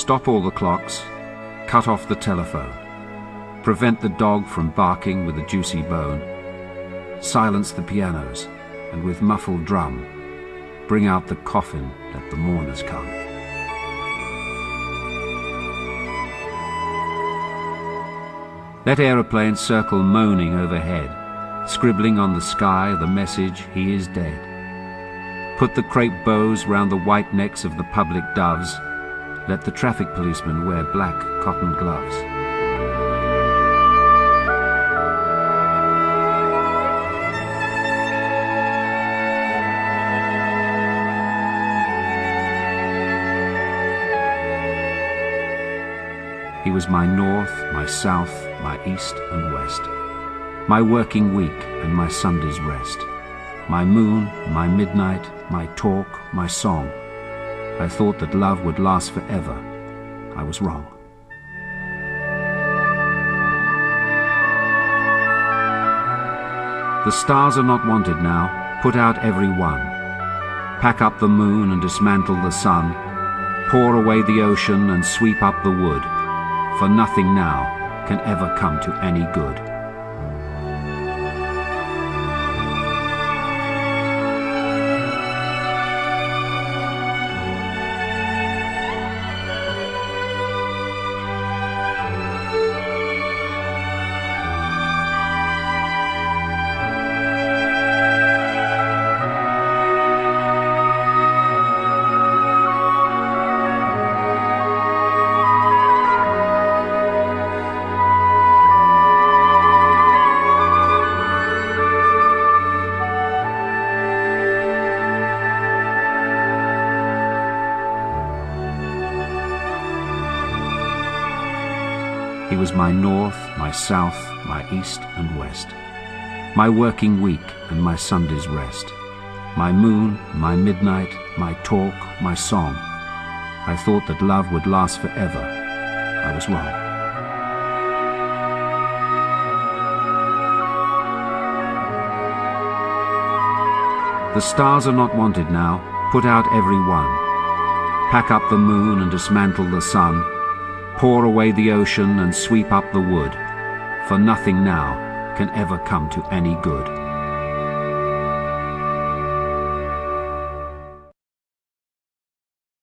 Stop all the clocks. Cut off the telephone. Prevent the dog from barking with a juicy bone. Silence the pianos, and with muffled drum, bring out the coffin, let the mourners come. Let aeroplanes circle moaning overhead, scribbling on the sky the message, he is dead. Put the crepe bows round the white necks of the public doves. Let the traffic policemen wear black cotton gloves. He was my north, my south, my east and west, my working week and my Sunday's rest, my moon, my midnight, my talk, my song. I thought that love would last forever. I was wrong. The stars are not wanted now. Put out every one. Pack up the moon and dismantle the sun. Pour away the ocean and sweep up the wood. For nothing now can ever come to any good. He was my north, my south, my east and west, my working week and my Sunday's rest, my moon, my midnight, my talk, my song. I thought that love would last forever. I was wrong. The stars are not wanted now. Put out every one. Pack up the moon and dismantle the sun. Pour away the ocean and sweep up the wood. For nothing now can ever come to any good.